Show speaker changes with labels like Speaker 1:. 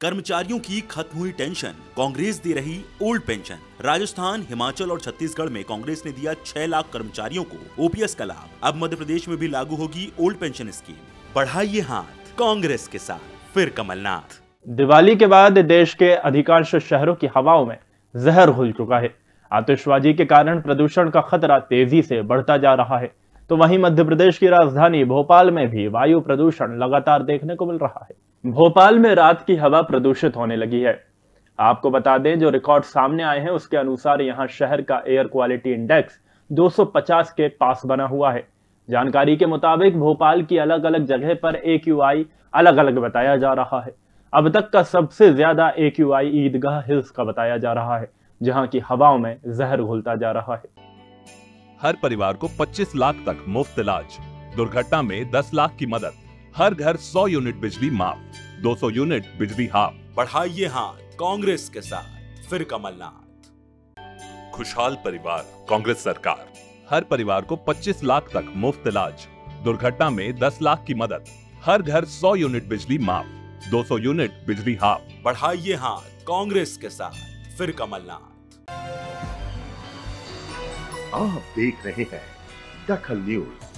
Speaker 1: कर्मचारियों की खत्म हुई टेंशन। कांग्रेस दे रही ओल्ड पेंशन। राजस्थान, हिमाचल और छत्तीसगढ़ में कांग्रेस ने दिया 6 लाख कर्मचारियों को ओपीएस का लाभ। अब मध्य प्रदेश में भी लागू होगी ओल्ड पेंशन स्कीम। बढ़ाइए हाथ, कांग्रेस के साथ, फिर कमलनाथ।
Speaker 2: दिवाली के बाद देश के अधिकांश शहरों की हवाओं में जहर घुल चुका है। आतिशबाजी के कारण प्रदूषण का खतरा तेज़ी से बढ़ता जा रहा है। तो वहीं मध्य प्रदेश की राजधानी भोपाल में भी वायु प्रदूषण लगातार देखने को मिल रहा है। भोपाल में रात की हवा प्रदूषित होने लगी है। आपको बता दें, जो रिकॉर्ड सामने आए हैं, उसके अनुसार यहाँ शहर का एयर क्वालिटी इंडेक्स 250 के पास बना हुआ है। जानकारी के मुताबिक, भोपाल की अलग अलग जगह पर ए अलग अलग बताया जा रहा है। अब तक का सबसे ज़्यादा ए ईदगाह हिल्स का बताया जा रहा है, जहाँ की हवाओं में जहर घुलता जा रहा है।
Speaker 3: हर परिवार को 25 लाख तक मुफ़्त इलाज। दुर्घटना में 10 लाख की मदद। हर घर 100 यूनिट बिजली माफ़ 200 यूनिट बिजली हाफ़।
Speaker 1: बढ़ाइए हाथ कांग्रेस के साथ फिर कमलनाथ।
Speaker 3: खुशहाल परिवार कांग्रेस सरकार। हर परिवार को 25 लाख तक मुफ़्त इलाज दुर्घटना में 10 लाख की मदद। हर घर 100 यूनिट बिजली माफ़ 200 यूनिट बिजली हाफ़।
Speaker 1: बढ़ाइए हाथ कांग्रेस के साथ फिर कमलनाथ।
Speaker 4: आप देख रहे हैं दखल न्यूज़।